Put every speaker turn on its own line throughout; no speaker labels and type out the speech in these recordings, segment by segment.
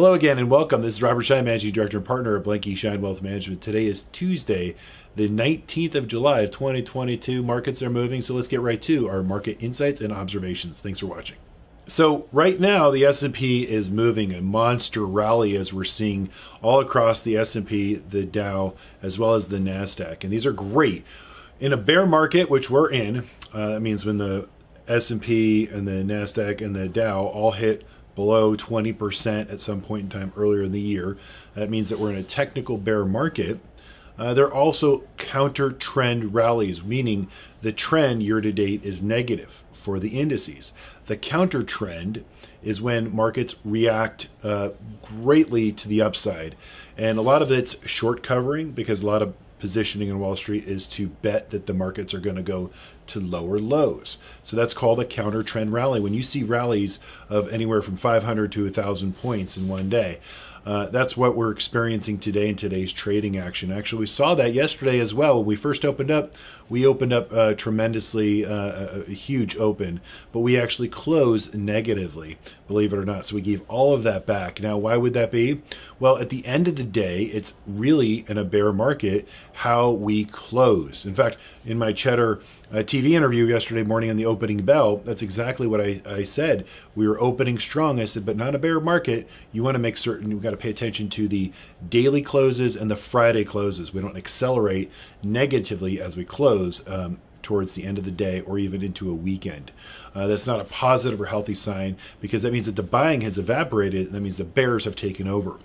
Hello again and welcome. This is Robert Schein, Managing Director and Partner at Blanke Schein Wealth Management. Today is Tuesday, the 19th of July of 2022. Markets are moving, so let's get right to our market insights and observations. Thanks for watching. So right now the S&P is moving a monster rally as we're seeing all across the S&P, the Dow, as well as the Nasdaq. And these are great. In a bear market, which we're in, uh, that means when the S&P and the Nasdaq and the Dow all hit below 20% at some point in time earlier in the year. That means that we're in a technical bear market. Uh, there are also counter trend rallies, meaning the trend year to date is negative for the indices. The counter trend is when markets react uh, greatly to the upside. And a lot of it's short covering because a lot of positioning in Wall Street is to bet that the markets are going to go to lower lows. So that's called a counter trend rally. When you see rallies of anywhere from 500 to 1,000 points in one day, uh, that's what we're experiencing today in today's trading action. Actually, we saw that yesterday as well. When we first opened up, we opened up uh, tremendously, uh, a, a huge open, but we actually closed negatively, believe it or not. So we gave all of that back. Now, why would that be? Well, at the end of the day, it's really in a bear market how we close. In fact, in my Cheddar a TV interview yesterday morning on the opening bell, that's exactly what I, I said. We were opening strong. I said, but not a bear market. You want to make certain you've got to pay attention to the daily closes and the Friday closes. We don't accelerate negatively as we close. Um, towards the end of the day or even into a weekend. Uh, that's not a positive or healthy sign because that means that the buying has evaporated. That means the bears have taken over.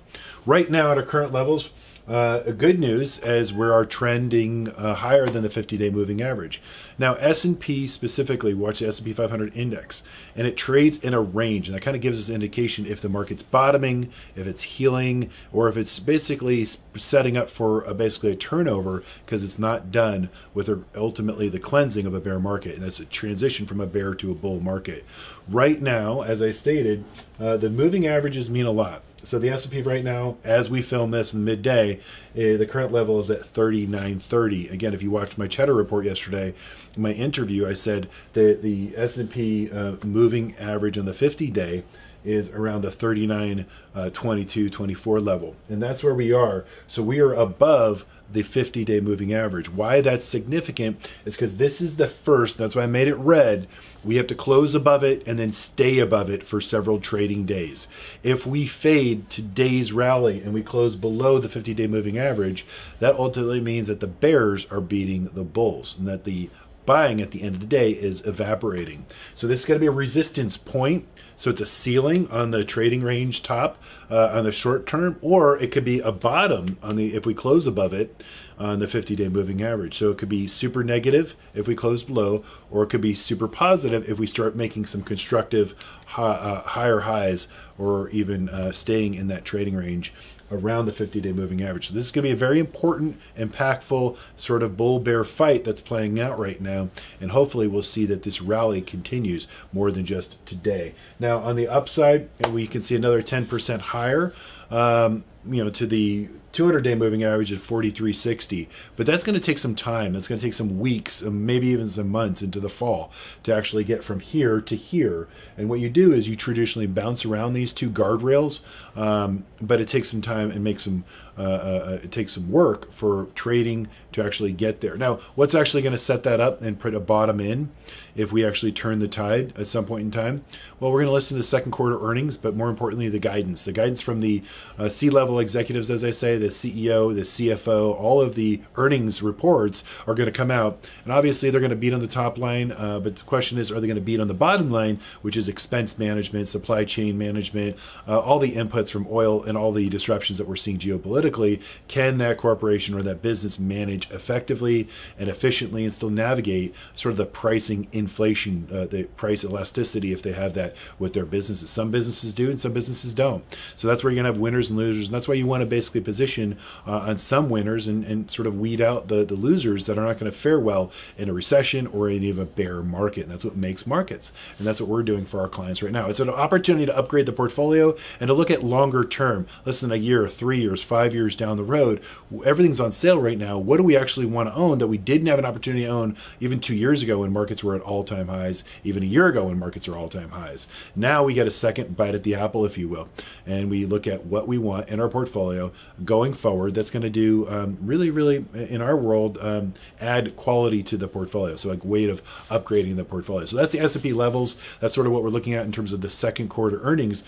Right now, at our current levels, uh, good news as we are trending uh, higher than the 50-day moving average. Now S&P specifically, watch the S&P 500 index, and it trades in a range, and that kind of gives us an indication if the market's bottoming, if it's healing, or if it's basically setting up for a, basically a turnover because it's not done with a, ultimately the cleansing of a bear market, and that's a transition from a bear to a bull market. Right now, as I stated, uh, the moving averages mean a lot. So the S&P right now, as we film this in midday, uh, the current level is at 39.30. Again, if you watched my Cheddar report yesterday, in my interview, I said that the S&P uh, moving average on the 50-day is around the 39, uh, 22, 24 level. And that's where we are. So we are above the 50 day moving average. Why that's significant is because this is the first, that's why I made it red. We have to close above it and then stay above it for several trading days. If we fade today's rally and we close below the 50 day moving average, that ultimately means that the bears are beating the bulls and that the buying at the end of the day is evaporating. So this is going to be a resistance point. So it's a ceiling on the trading range top uh, on the short term, or it could be a bottom on the if we close above it on the 50-day moving average. So it could be super negative if we close below, or it could be super positive if we start making some constructive uh, higher highs, or even uh, staying in that trading range around the 50 day moving average. So this is going to be a very important, impactful sort of bull bear fight that's playing out right now. And hopefully we'll see that this rally continues more than just today. Now on the upside, we can see another 10% higher. Um, you know, to the 200 day moving average at 4360. But that's going to take some time. That's going to take some weeks, maybe even some months into the fall to actually get from here to here. And what you do is you traditionally bounce around these two guardrails, um, but it takes some time and makes some uh, uh, uh, it takes some work for trading to actually get there. Now, what's actually going to set that up and put a bottom in if we actually turn the tide at some point in time? Well, we're going to listen to second quarter earnings, but more importantly, the guidance. The guidance from the uh, C level executives, as I say, the CEO, the CFO, all of the earnings reports are going to come out. And obviously, they're going to beat on the top line, uh, but the question is, are they going to beat on the bottom line, which is expense management, supply chain management, uh, all the inputs from oil and all the disruptions that we're seeing geopolitically? Can that corporation or that business manage effectively and efficiently and still navigate sort of the pricing inflation, uh, the price elasticity if they have that with their businesses? Some businesses do and some businesses don't. So that's where you're going to have winners and losers. And that's why you want to basically position uh, on some winners and, and sort of weed out the, the losers that are not going to fare well in a recession or any of a bear market. And that's what makes markets. And that's what we're doing for our clients right now. It's an opportunity to upgrade the portfolio and to look at longer term. less than a year, three years, five years down the road, everything's on sale right now. What do we actually want to own that we didn't have an opportunity to own even two years ago when markets were at all time highs, even a year ago when markets are all time highs? Now we get a second bite at the apple, if you will, and we look at what we want in our portfolio going forward that's going to do um, really, really, in our world, um, add quality to the portfolio. So, like, weight of upgrading the portfolio. So, that's the S&P levels. That's sort of what we're looking at in terms of the second quarter earnings.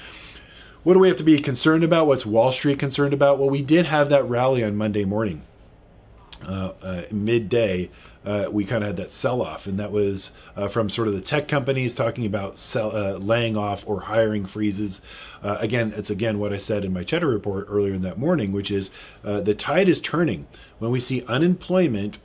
What do we have to be concerned about? What's Wall Street concerned about? Well, we did have that rally on Monday morning, uh, uh, midday. Uh, we kind of had that sell off, and that was uh, from sort of the tech companies talking about sell, uh, laying off or hiring freezes. Uh, again, it's again what I said in my cheddar report earlier in that morning, which is the tide is turning when we see unemployment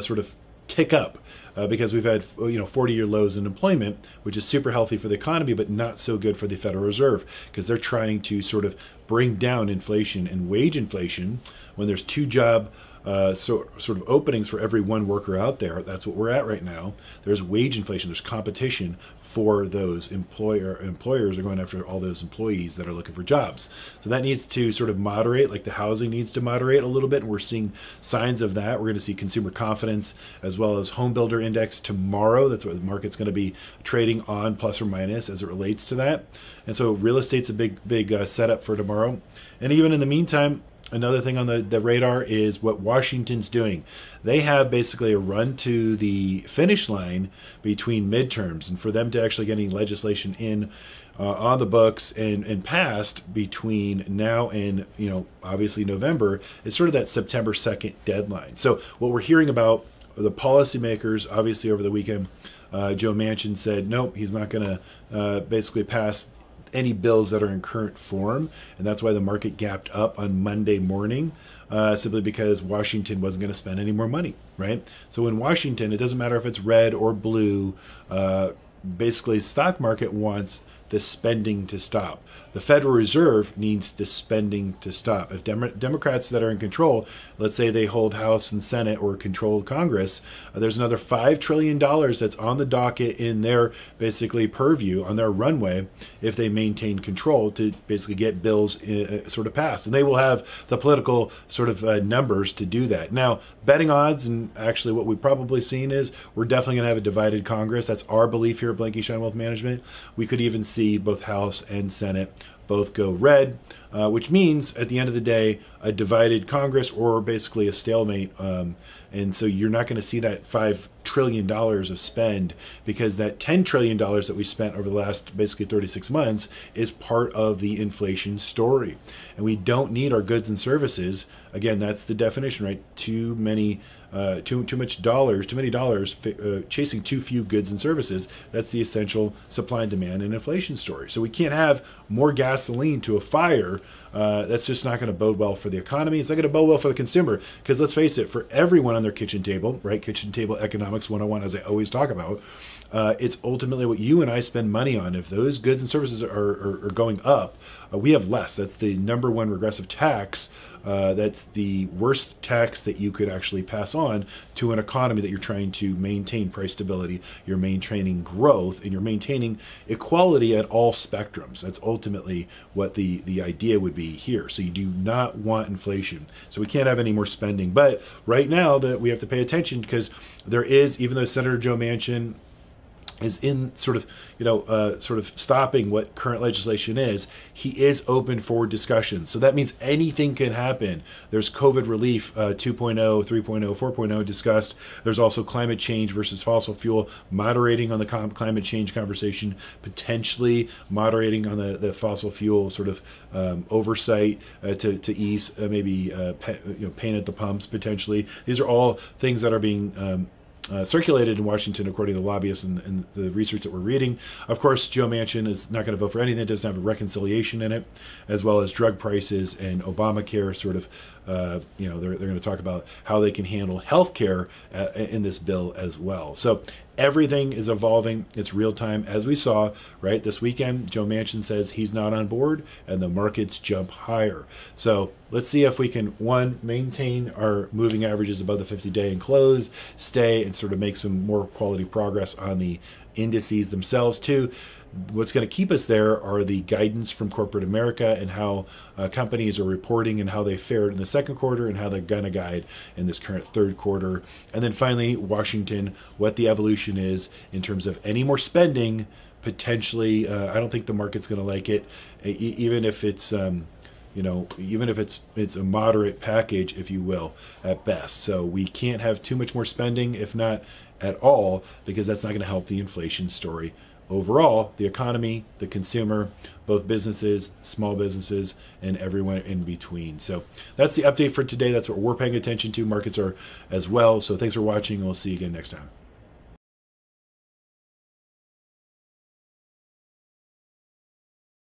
sort of tick up uh, because we've had you know 40 year lows in employment, which is super healthy for the economy, but not so good for the Federal Reserve because they're trying to sort of bring down inflation and wage inflation when there's two job uh, so sort of openings for every one worker out there. That's what we're at right now. There's wage inflation. There's competition for those employer employers are going after all those employees that are looking for jobs. So that needs to sort of moderate, like the housing needs to moderate a little bit, and we're seeing signs of that. We're going to see consumer confidence as well as home builder index tomorrow. That's what the market's going to be trading on, plus or minus, as it relates to that. And so real estate's a big, big uh, setup for tomorrow. And even in the meantime, another thing on the, the radar is what Washington's doing. They have basically a run to the finish line between midterms, and for them to actually get any legislation in uh, on the books and, and passed between now and you know obviously November is sort of that September 2nd deadline. So what we're hearing about the policymakers, obviously over the weekend, uh, Joe Manchin said nope, he's not going to uh, basically pass any bills that are in current form, and that's why the market gapped up on Monday morning, uh, simply because Washington wasn't going to spend any more money, right? So in Washington, it doesn't matter if it's red or blue. Uh, basically, stock market wants the spending to stop. The Federal Reserve needs the spending to stop. If Dem- Democrats that are in control, let's say they hold House and Senate or control Congress, uh, there's another $5 trillion that's on the docket in their basically purview, on their runway, if they maintain control to basically get bills uh, sort of passed. And they will have the political sort of uh, numbers to do that. Now, betting odds, and actually what we've probably seen is we're definitely going to have a divided Congress. That's our belief here at Blanke Schein Wealth Management. We could even see see both House and Senate both go red, uh, which means at the end of the day, a divided Congress or basically a stalemate. Um, and so you're not going to see that $5 trillion dollars of spend because that $10 trillion that we spent over the last basically 36 months is part of the inflation story. And we don't need our goods and services. Again, that's the definition, right? Too many uh, too too much dollars, too many dollars uh, chasing too few goods and services. That's the essential supply and demand and inflation story. So we can't have more gasoline to a fire. Uh, that's just not going to bode well for the economy. It's not going to bode well for the consumer because let's face it, for everyone on their kitchen table, right? Kitchen table economics 101, as I always talk about. Uh, it's ultimately what you and I spend money on. If those goods and services are, are, are going up, uh, we have less. That's the number one regressive tax uh, that's the worst tax that you could actually pass on to an economy that you're trying to maintain price stability, you're maintaining growth, and you're maintaining equality at all spectrums. That's ultimately what the, the idea would be here. So you do not want inflation. So we can't have any more spending. But right now that we have to pay attention because there is, even though Senator Joe Manchin is in sort of you know uh, sort of stopping what current legislation is he is open for discussion. So that means anything can happen. There's covid relief uh, 2.0 3.0 4.0 discussed. There's also climate change versus fossil fuel moderating on the com- climate change conversation potentially moderating on the, the fossil fuel sort of um, oversight uh, to, to ease uh, maybe uh, you know pain at the pumps potentially. These are all things that are being um, uh, circulated in Washington, according to lobbyists and, and, the research that we're reading. Of course, Joe Manchin is not going to vote for anything that doesn't have a reconciliation in it, as well as drug prices and Obamacare. Sort of, uh, you know, they're, they're going to talk about how they can handle health care uh, in this bill as well. So everything is evolving. It's real time, as we saw right this weekend. Joe Manchin says he's not on board, and the markets jump higher. So let's see if we can one maintain our moving averages above the 50 day and close, stay, and sort of make some more quality progress on the indices themselves. Two, what's going to keep us there are the guidance from corporate America and how uh, companies are reporting and how they fared in the second quarter and how they're going to guide in this current third quarter. And then finally, Washington, what the evolution is in terms of any more spending. Potentially, uh, I don't think the market's going to like it, e- even if it's. Um, you know, even if it's it's a moderate package, if you will, at best. So we can't have too much more spending, if not at all, because that's not going to help the inflation story overall, the economy, the consumer, both businesses, small businesses, and everyone in between. So that's the update for today. That's what we're paying attention to. Markets are as well. So thanks for watching, and we'll see you again next time.